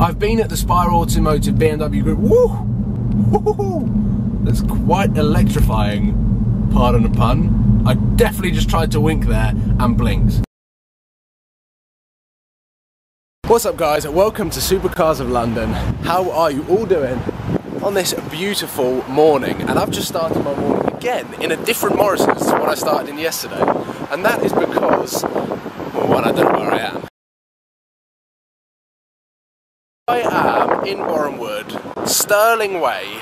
I've been at the Spire Automotive BMW Group. Woo! Woo! That's quite electrifying, pardon the pun. I definitely just tried to wink there and blinked. What's up guys, welcome to Supercars of London. How are you all doing on this beautiful morning? And I've just started my morning again in a different Morrison's to what I started in yesterday. And that is because, well one, I don't know where I am. I am in Borehamwood, Stirling Way,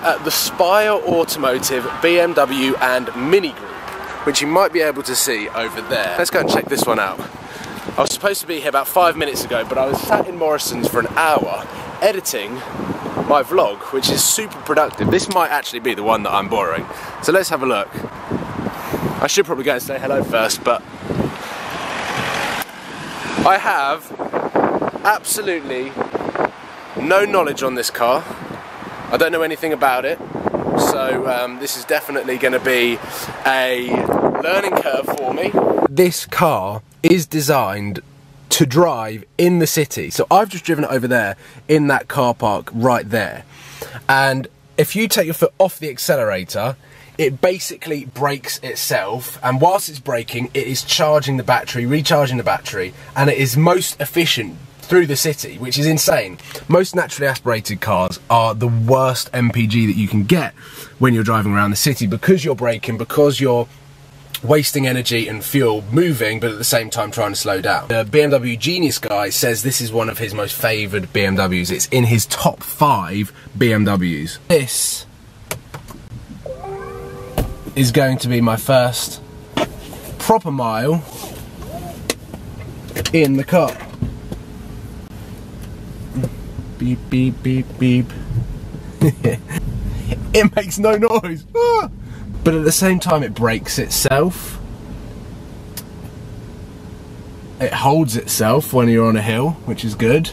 at the Spire Automotive BMW and Mini Group, which you might be able to see over there. Let's go and check this one out. I was supposed to be here about five minutes ago, but I was sat in Morrison's for an hour editing my vlog, which is super productive. This might actually be the one that I'm borrowing. So let's have a look. I should probably go and say hello first, but I have absolutely no knowledge on this car. I don't know anything about it. So um, this is definitely going to be a learning curve for me. This car is designed to drive in the city. So I've just driven it over there in that car park right there. And if you take your foot off the accelerator, it basically brakes itself and whilst it's braking it is charging the battery recharging the battery and it is most efficient through the city, which is insane. Most naturally aspirated cars are the worst MPG that you can get when you're driving around the city because you're braking, because you're wasting energy and fuel moving, but at the same time trying to slow down. The BMW Genius guy says this is one of his most favoured BMWs. It's in his top five BMWs. This is going to be my first proper mile in the car beep, beep, beep, beep. it makes no noise. Ah. But at the same time, it breaks itself. It holds itself when you're on a hill, which is good.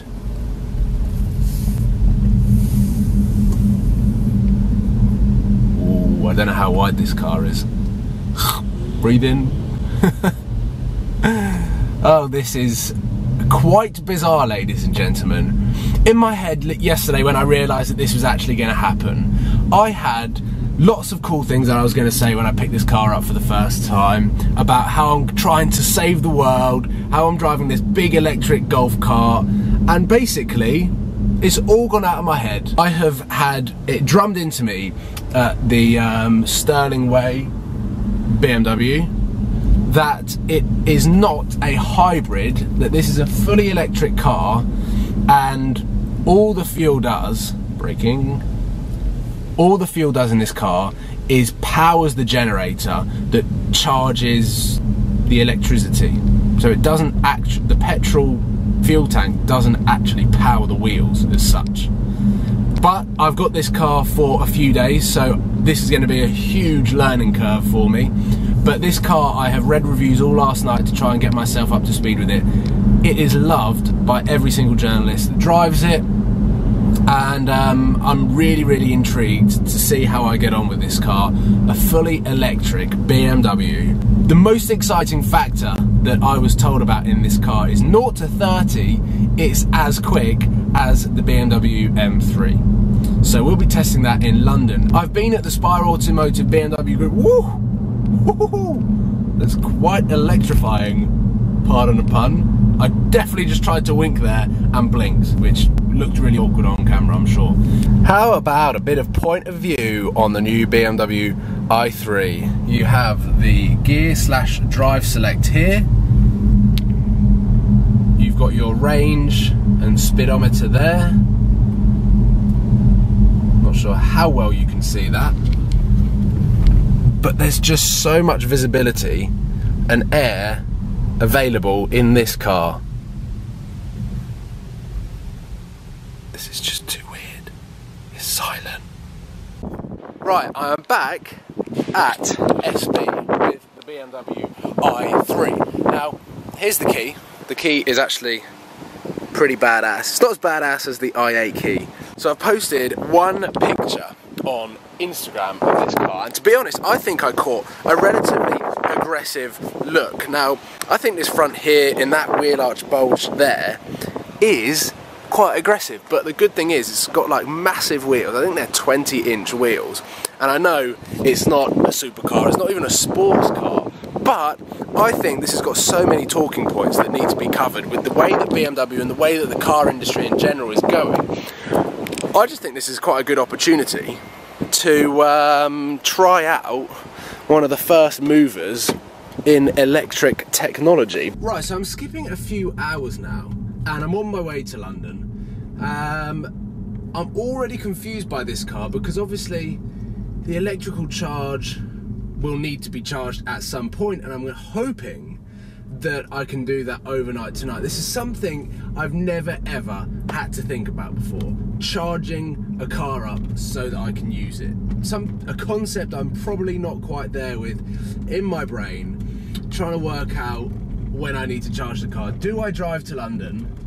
Ooh, I don't know how wide this car is. Breathe in. oh, this is quite bizarre, ladies and gentlemen. In my head yesterday, when I realised that this was actually going to happen, I had lots of cool things that I was going to say when I picked this car up for the first time about how I'm trying to save the world, how I'm driving this big electric golf cart, and basically, it's all gone out of my head. I have had it drummed into me at the um, Stirling Way BMW that it is not a hybrid, that this is a fully electric car and all the fuel does, braking, all the fuel does in this car is powers the generator that charges the electricity. So it doesn't act, the petrol fuel tank doesn't actually power the wheels as such. But I've got this car for a few days, so this is going to be a huge learning curve for me. But this car, I have read reviews all last night to try and get myself up to speed with it. It is loved by every single journalist that drives it, and um, I'm really, really intrigued to see how I get on with this car. A fully electric BMW. The most exciting factor that I was told about in this car is 0 to 30, it's as quick as the BMW M3. So we'll be testing that in London. I've been at the Spire Automotive BMW Group. Woo! That's quite electrifying, pardon the pun. I definitely just tried to wink there and blinked, which looked really awkward on camera, I'm sure. How about a bit of point of view on the new BMW i3? You have the gear slash drive select here. You've got your range and speedometer there. Not sure how well you can see that but there's just so much visibility and air available in this car. This is just too weird. It's silent. Right, I am back at SB with the BMW i3. Now, here's the key. The key is actually pretty badass. It's not as badass as the i8 key. So I've posted one picture on Instagram of this car, and to be honest, I think I caught a relatively aggressive look. Now, I think this front here in that wheel arch bulge there is quite aggressive. But the good thing is, it's got like massive wheels. I think they're 20 inch wheels. And I know it's not a supercar, it's not even a sports car, but I think this has got so many talking points that need to be covered with the way that BMW and the way that the car industry in general is going. I just think this is quite a good opportunity to um, try out one of the first movers in electric technology. Right, so I'm skipping a few hours now and I'm on my way to London. Um, I'm already confused by this car because obviously the electrical charge will need to be charged at some point and I'm hoping that I can do that overnight tonight. This is something I've never ever had to think about before. Charging a car up so that I can use it. Some a concept I'm probably not quite there with in my brain, trying to work out when I need to charge the car. Do I drive to London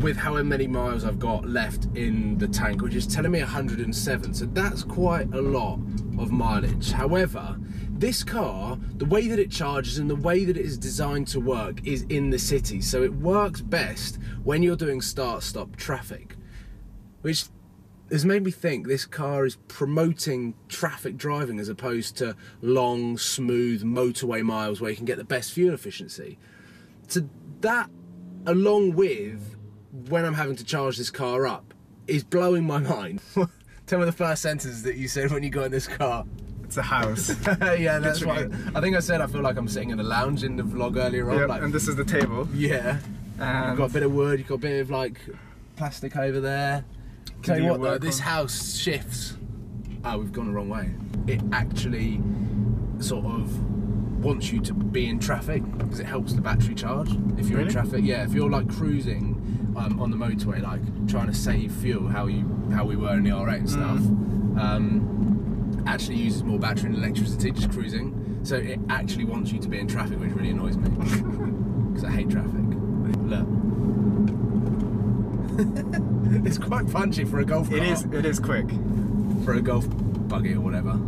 with however many miles I've got left in the tank, which is telling me 107. So that's quite a lot of mileage. However, this car, the way that it charges and the way that it is designed to work is in the city. So it works best when you're doing start-stop traffic, which has made me think this car is promoting traffic driving as opposed to long, smooth motorway miles where you can get the best fuel efficiency. So that, along with when I'm having to charge this car up, is blowing my mind. Tell me the first sentence that you said when you got in this car. It's a house. yeah, that's why. I think I said I feel like I'm sitting in a lounge in the vlog earlier on. Yep, like, and this is the table. Yeah. And You've got a bit of wood, you've got a bit of like plastic over there. Tell you what though, this house shifts. Oh, we've gone the wrong way. It actually sort of wants you to be in traffic because it helps the battery charge. If you're in traffic, yeah. If you're like cruising um, on the motorway, like trying to save fuel, how you how we were in the R8 and stuff, Mm. um, actually uses more battery and electricity just cruising. So it actually wants you to be in traffic, which really annoys me because I hate traffic. Look. it's quite punchy for a golf car. it is it is quick. for a golf buggy or whatever.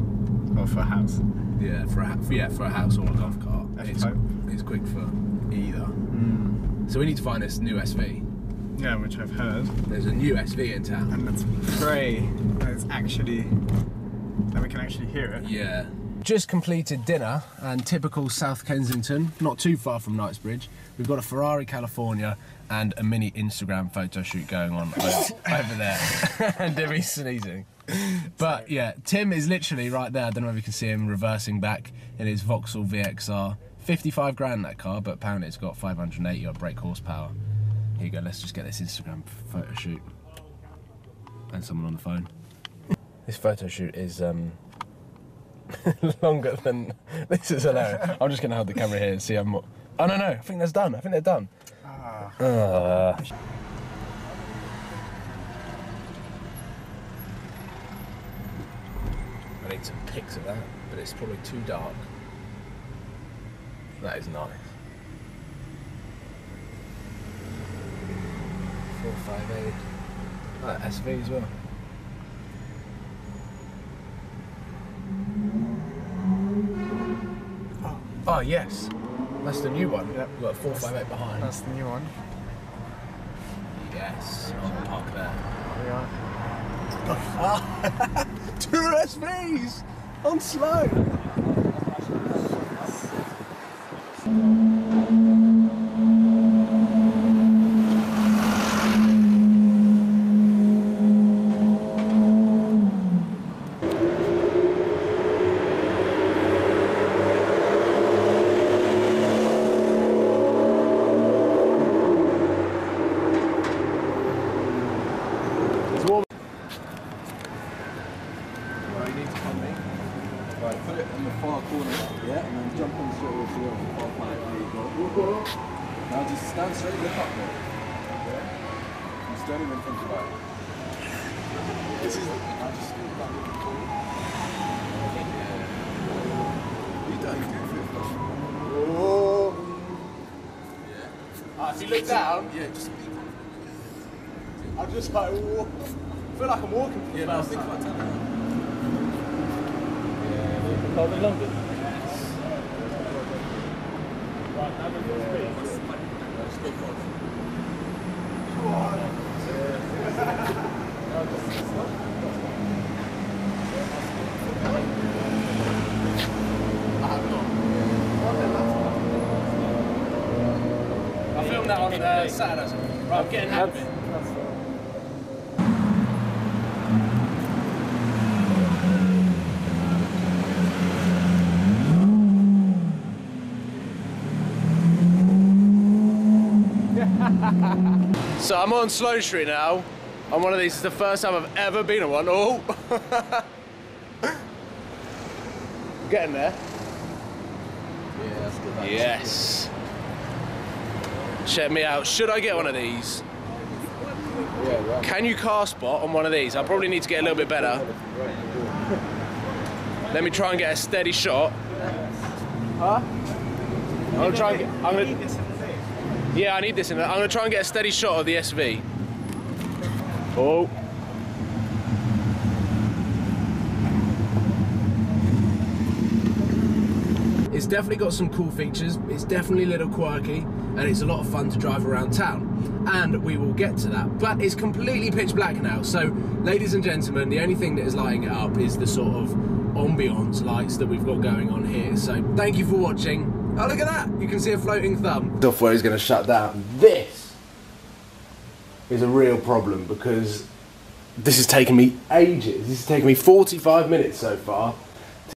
Or for a house. Yeah, for a yeah for a house or a golf cart. It's, it's quick for either. Mm. So we need to find this new SV. Yeah, which I've heard. There's a new SV in town. And let's pray that it's actually that we can actually hear it. Yeah. Just completed dinner and typical South Kensington, not too far from Knightsbridge. We've got a Ferrari California and a mini Instagram photo shoot going on over, over there. and Demi's sneezing. But yeah, Tim is literally right there. I don't know if you can see him reversing back in his Vauxhall VXR. 55 grand that car, but apparently it's got 580 odd brake horsepower. Here you go, let's just get this Instagram photo shoot. And someone on the phone. This photo shoot is um, longer than. This is hilarious. I'm just going to hold the camera here and see how much. Oh, no, no, I think that's done. I think they're done. Ah. Uh, I need some pics of that, but it's probably too dark. That is nice. Four five eight. That SV as well. Oh yes, that's the new one. Yep. We've got five eight behind. That's the new one. Yes, I'll park there. We are. Two SVs on Sloane. Right, you need to come in. Right, put it in the far corner, yeah, and then jump on straight with the other far corner. There you go. Walk up. Now just stand straight, look up there. Yeah? Just don't even think about it. This is. Now just think about looking forward. You don't do flip flop. Oh. Ah, if you look down, Yeah, just be confident. I'm just like, whoa. I feel like I'm walking for the Yeah, now first think time. about telling Probably London. I filmed that one. uh, Saturday. Right, I'm getting out of it. So I'm on Sloane Street now. On one of these. It's the first time I've ever been on one. Oh! Getting there. Yeah. Yes. Check me out. Should I get one of these? Yeah, right. Can you car spot on one of these? I probably need to get a little bit better. Let me try and get a steady shot. Huh? I'm gonna try and get. I'm gonna. Yeah, I need this in. I'm gonna try and get a steady shot of the SV. Oh. It's definitely got some cool features. It's definitely a little quirky, and it's a lot of fun to drive around town. And we will get to that. But it's completely pitch black now. So, ladies and gentlemen, the only thing that is lighting it up is the sort of ambiance lights that we've got going on here. So, thank you for watching. Oh, look at that! You can see a floating thumb. Software is going to shut down. This is a real problem because this has taken me ages. This has taken me 45 minutes so far